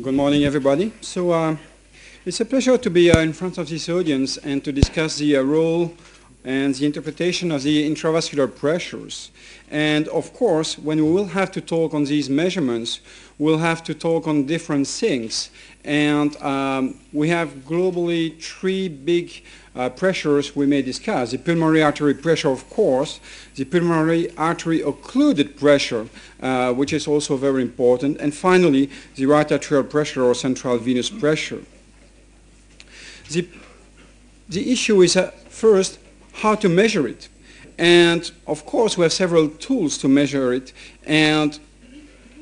Good morning, everybody. So uh, it's a pleasure to be uh, in front of this audience and to discuss the uh, role and the interpretation of the intravascular pressures. And of course, when we will have to talk on these measurements, we'll have to talk on different things. And um, we have globally three big uh, pressures we may discuss. The pulmonary artery pressure, of course, the pulmonary artery occluded pressure, uh, which is also very important, and finally, the right atrial pressure or central venous pressure. The, the issue is, uh, first, how to measure it. And of course, we have several tools to measure it, and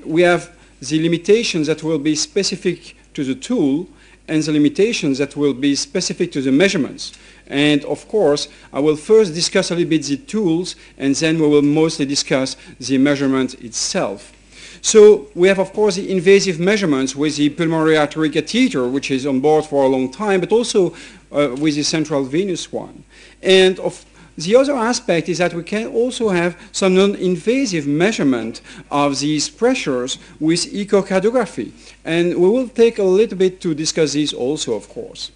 we have the limitations that will be specific to the tool, and the limitations that will be specific to the measurements. And of course, I will first discuss a little bit the tools, and then we will mostly discuss the measurement itself. So we have, of course, the invasive measurements with the pulmonary artery catheter, which is on board for a long time, but also uh, with the central venous one. And of the other aspect is that we can also have some non-invasive measurement of these pressures with echocardiography. And we will take a little bit to discuss this also, of course.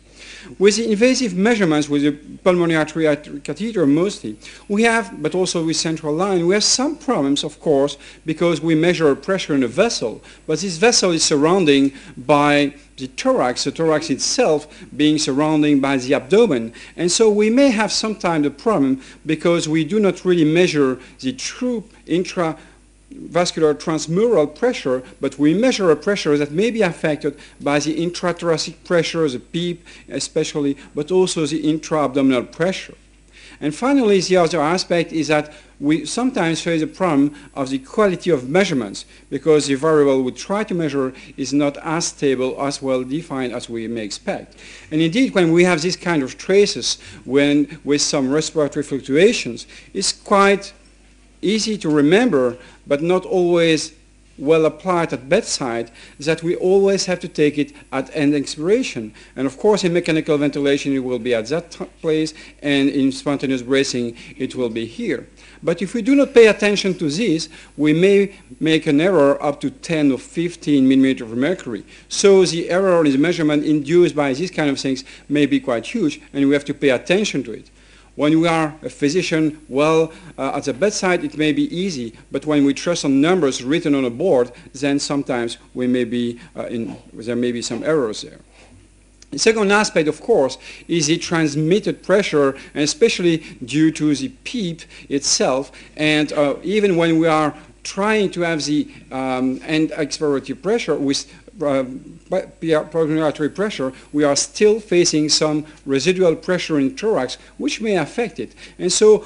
With the invasive measurements with the pulmonary artery catheter mostly, we have, but also with central line, we have some problems, of course, because we measure pressure in a vessel, but this vessel is surrounding by the thorax, the thorax itself being surrounded by the abdomen. And so we may have sometimes a problem because we do not really measure the true intra vascular transmural pressure, but we measure a pressure that may be affected by the intrathoracic pressure, the PEEP especially, but also the intra-abdominal pressure. And finally, the other aspect is that we sometimes face a problem of the quality of measurements because the variable we try to measure is not as stable, as well defined as we may expect. And indeed, when we have this kind of traces when, with some respiratory fluctuations, it's quite easy to remember, but not always well applied at bedside that we always have to take it at end expiration. And of course in mechanical ventilation it will be at that place and in spontaneous bracing it will be here. But if we do not pay attention to this, we may make an error up to 10 or 15 millimeters of mercury. So the error in the measurement induced by these kind of things may be quite huge and we have to pay attention to it. When we are a physician, well, uh, at the bedside it may be easy, but when we trust on numbers written on a board, then sometimes we may be uh, in, there may be some errors there. The second aspect, of course, is the transmitted pressure, especially due to the PEEP itself. And uh, even when we are trying to have the um, end expiratory pressure with pulmonary artery pressure, we are still facing some residual pressure in thorax, which may affect it. And so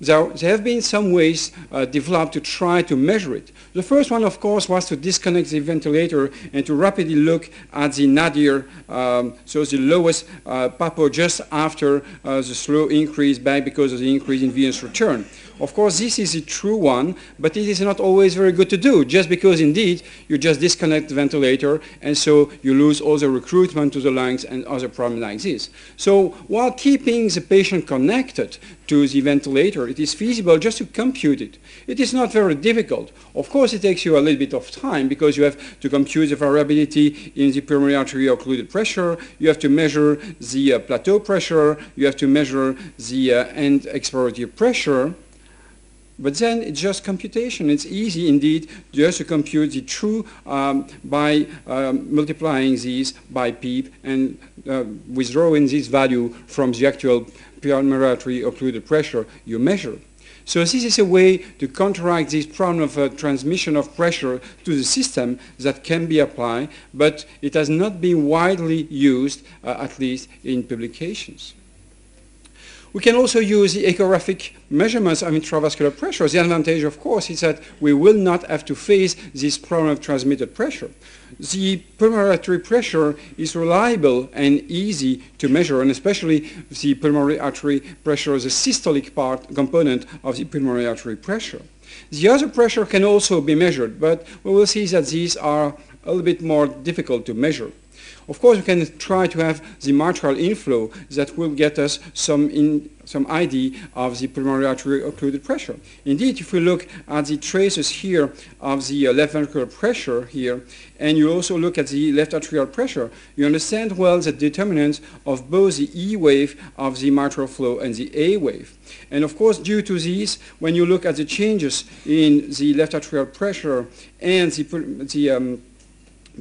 there, there have been some ways uh, developed to try to measure it. The first one, of course, was to disconnect the ventilator and to rapidly look at the nadir, um, so the lowest uh, PAPO just after uh, the slow increase back because of the increase in venous return. Of course, this is a true one, but it is not always very good to do, just because indeed you just disconnect the ventilator and so you lose all the recruitment to the lungs and other problems like this. So while keeping the patient connected to the ventilator, it is feasible just to compute it. It is not very difficult. Of course, it takes you a little bit of time because you have to compute the variability in the pulmonary artery occluded pressure, you have to measure the uh, plateau pressure, you have to measure the uh, end expiratory pressure, but then it's just computation. It's easy indeed just to compute the true um, by um, multiplying these by PEEP and uh, withdrawing this value from the actual pulmonary occluded pressure you measure. So this is a way to counteract this problem of uh, transmission of pressure to the system that can be applied, but it has not been widely used, uh, at least in publications. We can also use the echographic measurements of intravascular pressure. The advantage, of course, is that we will not have to face this problem of transmitted pressure. The pulmonary artery pressure is reliable and easy to measure, and especially the pulmonary artery pressure a systolic part component of the pulmonary artery pressure. The other pressure can also be measured, but we will see that these are a little bit more difficult to measure. Of course, we can try to have the mitral inflow that will get us some in, some idea of the pulmonary artery occluded pressure. Indeed, if we look at the traces here of the uh, left ventricular pressure here, and you also look at the left atrial pressure, you understand well the determinants of both the E wave of the mitral flow and the A wave. And of course, due to these, when you look at the changes in the left atrial pressure and the, the um,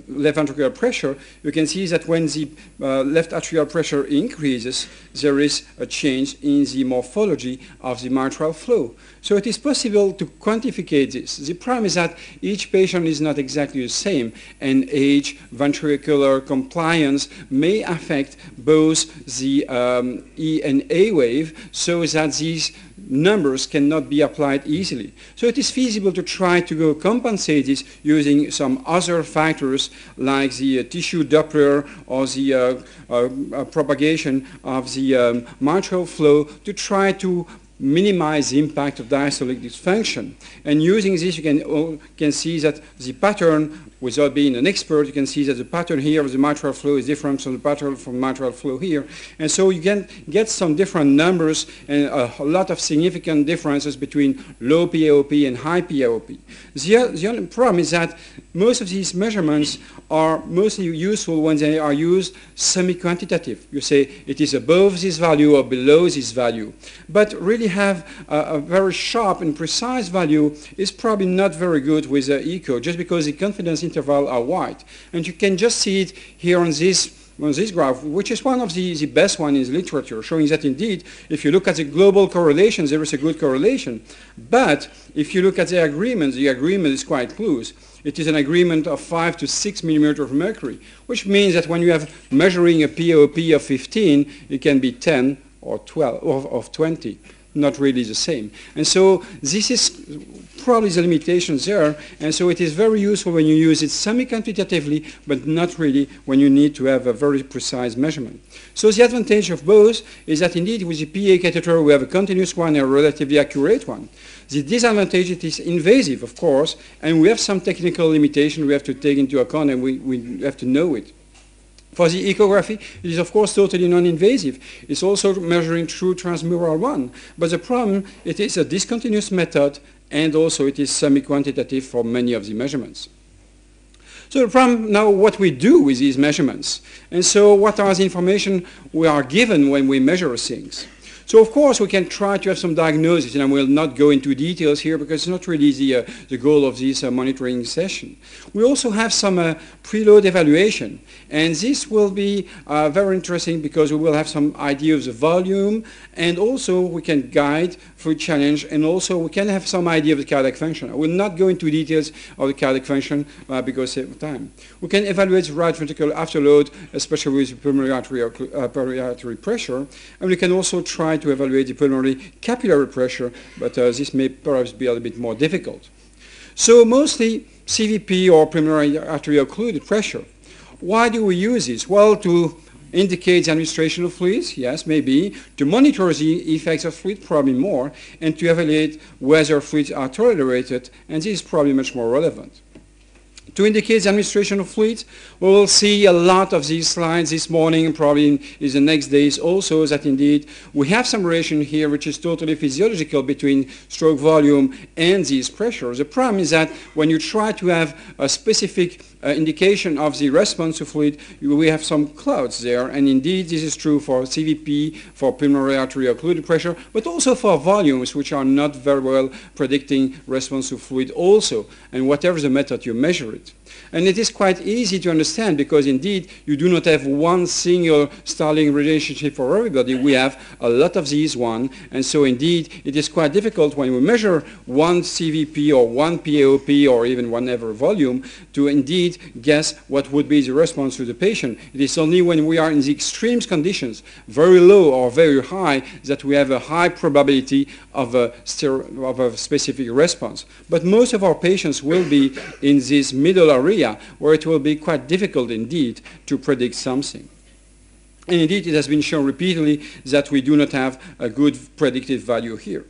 left ventricular pressure, you can see that when the uh, left atrial pressure increases, there is a change in the morphology of the mitral flow. So it is possible to quantify this. The problem is that each patient is not exactly the same, and age, ventricular compliance may affect both the um, E and A wave, so that these numbers cannot be applied easily. So it is feasible to try to go compensate this using some other factors like the uh, tissue Doppler or the uh, uh, uh propagation of the um, mitral flow to try to minimize the impact of diastolic dysfunction. And using this, you can, can see that the pattern without being an expert, you can see that the pattern here of the mitral flow is different from the pattern from mitral flow here. And so you can get some different numbers and a, lot of significant differences between low PAOP and high PAOP. The, the only problem is that most of these measurements are mostly useful when they are used semi-quantitative. You say it is above this value or below this value. But really have a, a very sharp and precise value is probably not very good with the echo just because the confidence are wide. And you can just see it here on this on this graph, which is one of the, the best one in the literature, showing that indeed, if you look at the global correlations, there is a good correlation. But if you look at the agreement, the agreement is quite loose. It is an agreement of 5 to 6 millimeter of mercury, which means that when you have measuring a POP of 15, it can be 10 or 12 or of 20 not really the same. And so this is probably the limitations there, and so it is very useful when you use it semi-quantitatively, but not really when you need to have a very precise measurement. So the advantage of both is that indeed with the PA catheter we have a continuous one and a relatively accurate one. The disadvantage it is invasive, of course, and we have some technical limitation we have to take into account and we, we have to know it. For the ecography, it is of course totally non-invasive. It's also measuring through transmural 1. But the problem, it is a discontinuous method and also it is semi-quantitative for many of the measurements. So from now what we do with these measurements. And so what are the information we are given when we measure things. So of course we can try to have some diagnosis and I will not go into details here because it's not really the, uh, the goal of this uh, monitoring session. We also have some uh, preload evaluation and this will be uh, very interesting because we will have some idea of the volume and also we can guide for challenge and also we can have some idea of the cardiac function. I will not go into details of the cardiac function uh, because of time. We can evaluate the right ventricle afterload especially with pulmonary artery, uh, pulmonary artery pressure and we can also try to evaluate the pulmonary capillary pressure, but uh, this may perhaps be a little bit more difficult. So mostly CVP or pulmonary arterial occluded pressure. Why do we use this? Well, to indicate the administration of fluids, yes, maybe, to monitor the effects of fluid, probably more, and to evaluate whether fluids are tolerated, and this is probably much more relevant. To indicate the administration of fluids, we will see a lot of these slides this morning, and probably in, in, the next days also, that indeed we have some relation here which is totally physiological between stroke volume and these pressures. The problem is that when you try to have a specific uh, indication of the response to fluid, we have some clouds there, and indeed this is true for CVP, for pulmonary artery occluded pressure, but also for volumes which are not very well predicting response to fluid also, and whatever the method you measure it. And it is quite easy to understand because indeed you do not have one single Starling relationship for everybody. We have a lot of these one. And so indeed it is quite difficult when we measure one CVP or one PAOP or even whatever volume to indeed guess what would be the response to the patient. It is only when we are in the extreme conditions, very low or very high, that we have a high probability of a, of a specific response. But most of our patients will be in this middle area where it will be quite difficult indeed to predict something. And indeed, it has been shown repeatedly that we do not have a good predictive value here.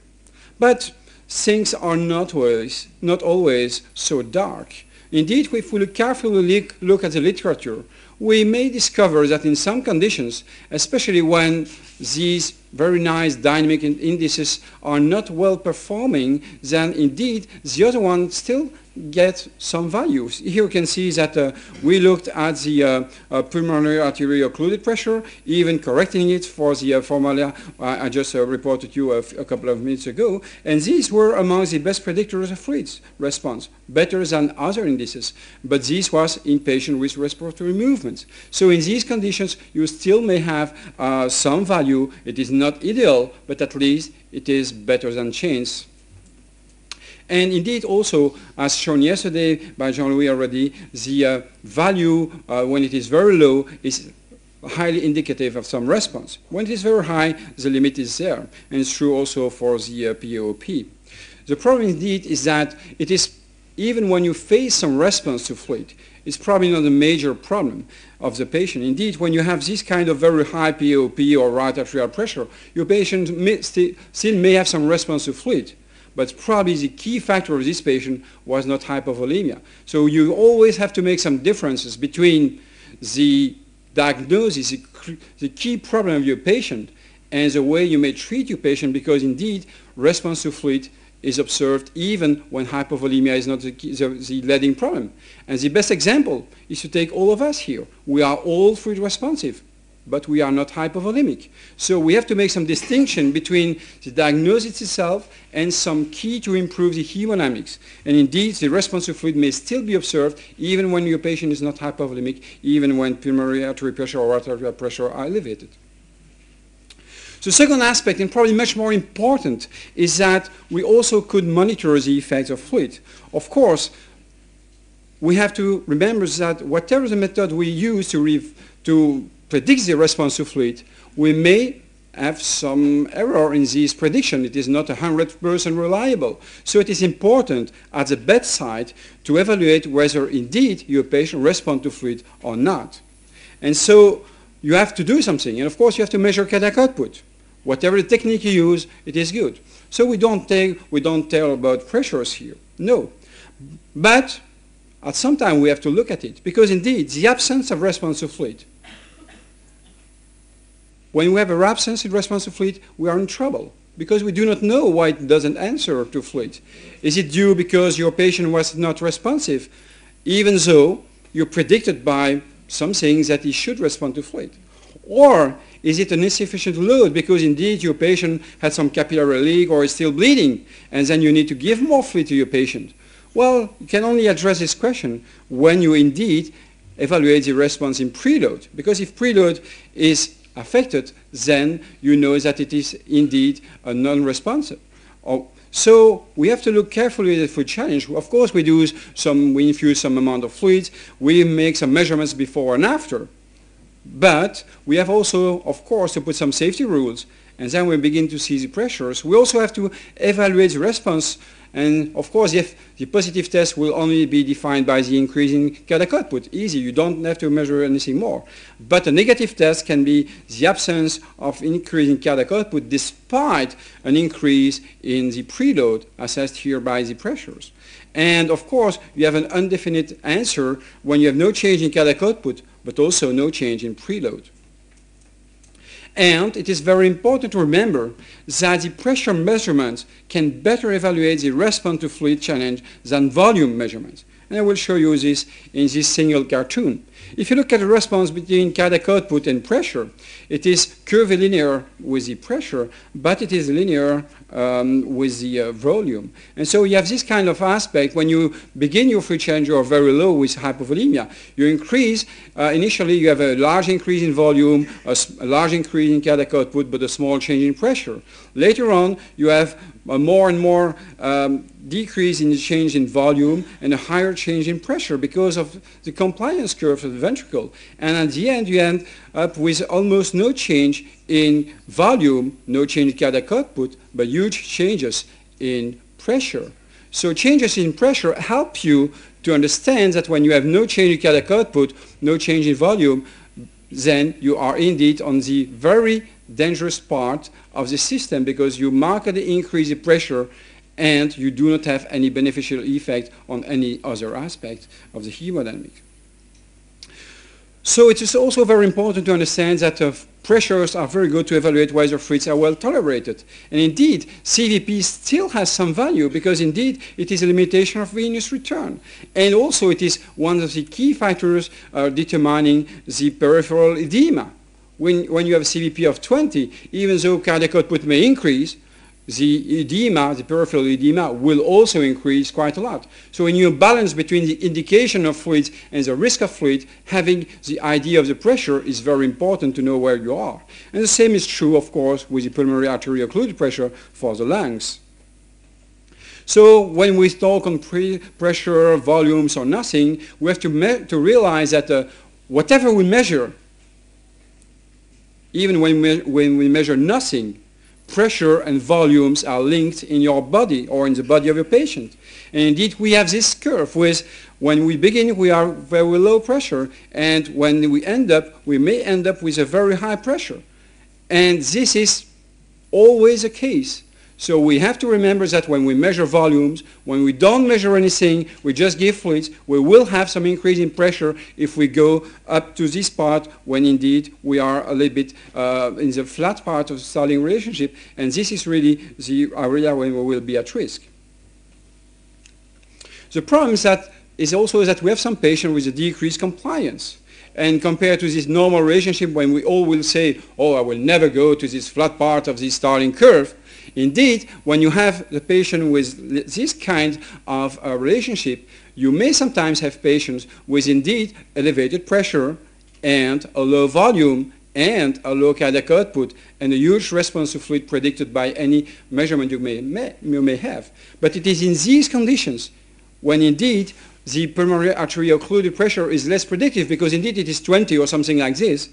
But things are not always, not always so dark. Indeed, if we carefully look at the literature, we may discover that in some conditions, especially when these very nice dynamic indices are not well performing, then indeed the other one still get some values. Here you can see that uh, we looked at the uh, uh, pulmonary arterial occluded pressure, even correcting it for the uh, formula I just uh, reported you a, couple of minutes ago, and these were among the best predictors of fluid response, better than other indices, but this was in patients with respiratory movements. So in these conditions, you still may have uh, some value. It is not ideal, but at least it is better than chance. And indeed also, as shown yesterday by Jean-Louis already, the uh, value uh, when it is very low is highly indicative of some response. When it is very high, the limit is there. And it's true also for the uh, PAOP. The problem indeed is that it is, even when you face some response to fluid, it's probably not a major problem of the patient. Indeed, when you have this kind of very high POP or right atrial pressure, your patient may st still may have some response to fluid but probably the key factor of this patient was not hypovolemia. So you always have to make some differences between the diagnosis, the, the key problem of your patient, and the way you may treat your patient because indeed response to fluid is observed even when hypovolemia is not the, the, the, leading problem. And the best example is to take all of us here. We are all fluid responsive but we are not hypovolemic. So we have to make some distinction between the diagnosis itself and some key to improve the hemodynamics. And indeed, the response to fluid may still be observed even when your patient is not hypovolemic, even when pulmonary artery pressure or arterial pressure are elevated. The second aspect, and probably much more important, is that we also could monitor the effects of fluid. Of course, we have to remember that whatever the method we use to, to predicts the response to fluid, we may have some error in this prediction. It is not 100% reliable. So it is important at the bedside to evaluate whether indeed your patient responds to fluid or not. And so you have to do something. And of course you have to measure cardiac output. Whatever the technique you use, it is good. So we don't, take, we don't tell about pressures here. No. But at some time we have to look at it because indeed the absence of response to fluid when we have a absence in response to fluid, we are in trouble because we do not know why it doesn't answer to fluid. Is it due because your patient was not responsive, even though you predicted by some things that he should respond to fluid? Or is it an insufficient load because indeed your patient had some capillary leak or is still bleeding and then you need to give more fluid to your patient? Well, you can only address this question when you indeed evaluate the response in preload because if preload is affected, then you know that it is indeed a non-responsive. Oh, so we have to look carefully at the fluid challenge. Of course, we do some, we infuse some amount of fluid. We make some measurements before and after. But we have also, of course, to put some safety rules. And then we begin to see the pressures. We also have to evaluate the response and of course, if the positive test will only be defined by the increase in cardiac output, easy, you don't have to measure anything more. But a negative test can be the absence of increase in cardiac output despite an increase in the preload assessed here by the pressures. And of course, you have an undefinite answer when you have no change in cardiac output, but also no change in preload. And it is very important to remember that the pressure measurements can better evaluate the response to fluid challenge than volume measurements. And I will show you this in this single cartoon. If you look at the response between cardiac output and pressure, it is curvilinear with the pressure, but it is linear um, with the uh, volume. And so you have this kind of aspect when you begin your free change or very low with hypovolemia. You increase, uh, initially you have a large increase in volume, a, a, large increase in cardiac output, but a small change in pressure. Later on, you have a more and more um, decrease in the change in volume and a higher change in pressure because of the compliance curve ventricle. And at the end, you end up with almost no change in volume, no change in cardiac output, but huge changes in pressure. So changes in pressure help you to understand that when you have no change in cardiac output, no change in volume, then you are indeed on the very dangerous part of the system because you markedly increase the pressure and you do not have any beneficial effect on any other aspect of the hemodynamic. So it is also very important to understand that uh, pressures are very good to evaluate whether fluids are well tolerated. And indeed, CVP still has some value because indeed it is a limitation of venous return. And also it is one of the key factors uh, determining the peripheral edema. When, when you have a CVP of 20, even though cardiac output may increase, the edema, the peripheral edema, will also increase quite a lot. So when you balance between the indication of fluid and the risk of fluid, having the idea of the pressure is very important to know where you are. And the same is true, of course, with the pulmonary arterial occluded pressure for the lungs. So when we talk on pressure, volumes, or nothing, we have to, to realize that uh, whatever we measure, even when we, when we measure nothing, pressure and volumes are linked in your body or in the body of your patient. And indeed, we have this curve with when we begin, we are very low pressure, and when we end up, we may end up with a very high pressure. And this is always the case. So we have to remember that when we measure volumes, when we don't measure anything, we just give fluids, we will have some increase in pressure if we go up to this part when indeed we are a little bit uh, in the flat part of the Starling relationship. And this is really the area when we will be at risk. The problem is, that, is also that we have some patients with a decreased compliance. And compared to this normal relationship when we all will say, oh, I will never go to this flat part of this Starling curve, Indeed, when you have the patient with this kind of uh, relationship, you may sometimes have patients with indeed elevated pressure and a low volume and a low cardiac output and a huge response to fluid predicted by any measurement you may, may, you may have. But it is in these conditions when indeed the pulmonary artery occluded pressure is less predictive because indeed it is 20 or something like this,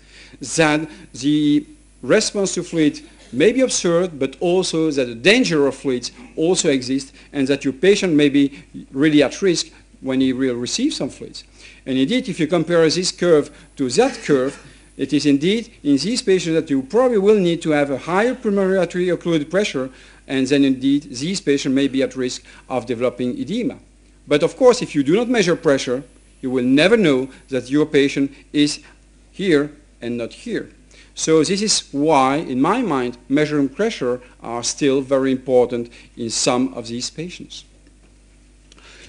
that the response to fluid may be observed, but also that the danger of fluids also exists and that your patient may be really at risk when he will receive some fluids. And indeed, if you compare this curve to that curve, it is indeed in these patients that you probably will need to have a higher pulmonary arterial occluded pressure, and then indeed these patients may be at risk of developing edema. But of course, if you do not measure pressure, you will never know that your patient is here and not here. So this is why, in my mind, measuring pressure are still very important in some of these patients.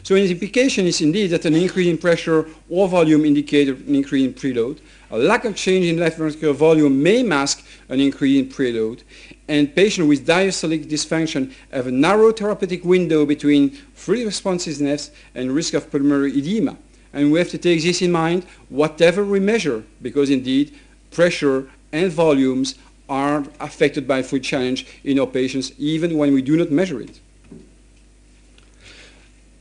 So the implication is indeed that an increase in pressure or volume indicates an increase in preload. A lack of change in left ventricular volume may mask an increase in preload. And patients with diastolic dysfunction have a narrow therapeutic window between fluid responsiveness and risk of pulmonary edema. And we have to take this in mind, whatever we measure, because indeed pressure and volumes are affected by fluid challenge in our patients even when we do not measure it.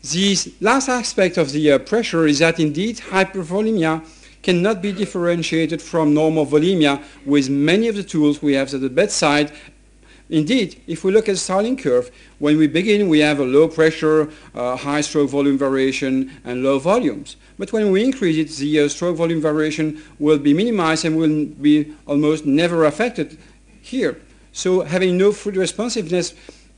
The last aspect of the uh, pressure is that indeed hypervolemia cannot be differentiated from normal volemia with many of the tools we have at the bedside Indeed, if we look at the Starling curve, when we begin, we have a low pressure, uh, high stroke volume variation, and low volumes. But when we increase it, the uh, stroke volume variation will be minimized and will be almost never affected here. So having no fluid responsiveness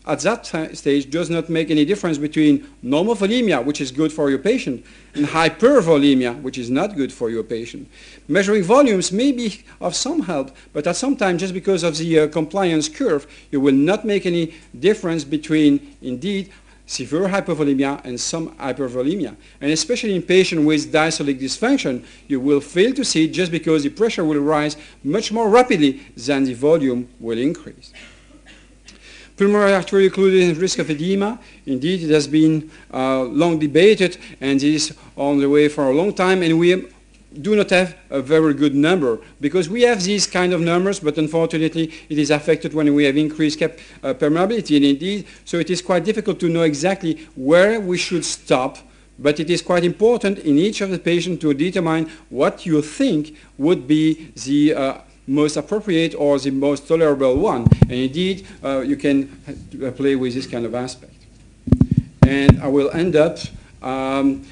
at that stage does not make any difference between normal volemia, which is good for your patient, and hypervolemia, which is not good for your patient. Measuring volumes may be of some help, but at some time, just because of the uh, compliance curve, you will not make any difference between, indeed, severe hypervolemia and some hypervolemia. And especially in patients with diastolic dysfunction, you will fail to see it just because the pressure will rise much more rapidly than the volume will increase. Pulmonary arterial occluded risk of edema. Indeed, it has been uh, long debated and is on the way for a long time, and we do not have a very good number because we have these kind of numbers, but unfortunately it is affected when we have increased cap, uh, permeability, and indeed, so it is quite difficult to know exactly where we should stop but it is quite important in each of the patients to determine what you think would be the uh, most appropriate or the most tolerable one. And indeed, uh, you can play with this kind of aspect. And I will end up um,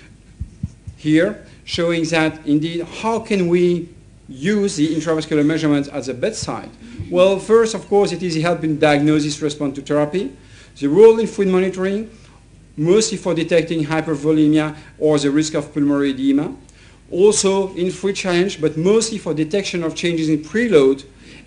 here showing that indeed how can we use the intravascular measurements at the bedside. Well, first, of course, it is helping diagnosis response to therapy. The role in fluid monitoring, mostly for detecting hypervolemia or the risk of pulmonary edema. Also in fluid challenge, but mostly for detection of changes in preload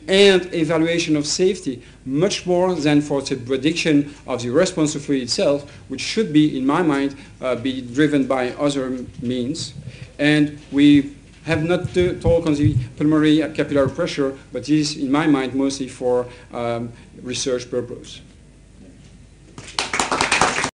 and evaluation of safety, much more than for the prediction of the response to fluid itself, which should be, in my mind, uh, be driven by other means. And we have not to talk on the pulmonary capillary pressure, but this is, in my mind, mostly for um, research purpose.